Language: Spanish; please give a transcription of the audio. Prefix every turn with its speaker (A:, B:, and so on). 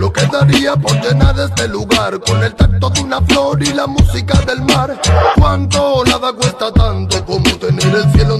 A: Lo que daría por llenar este lugar con el tacto de una flor y la música del mar. ¿Cuánto nada cuesta tanto como tener el cielo en